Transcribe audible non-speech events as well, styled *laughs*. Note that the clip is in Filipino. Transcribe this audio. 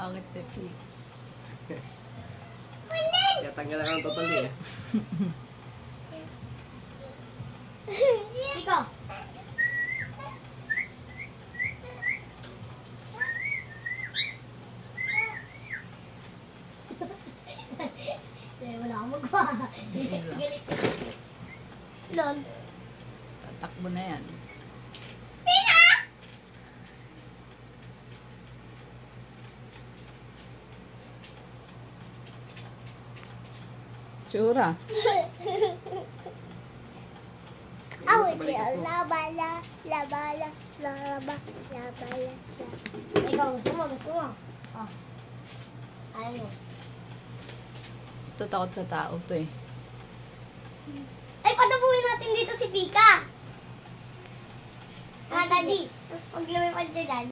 Bakit, Tepi? Kaya tanggal ang totally *laughs* eh. Ikaw. *laughs* Eh, wala akong magawa. Galit. Lol. Tatakbo na yan. Tsura. Awit siya. Labala, labala, laba, labala. Ikaw, gusto mo, gusto mo. Oh. Ayaw mo. Ito takot sa tao to eh. Ay, patabuhin natin dito si Pika. Ah, daddy. Tapos pag lumipad siya, daddy.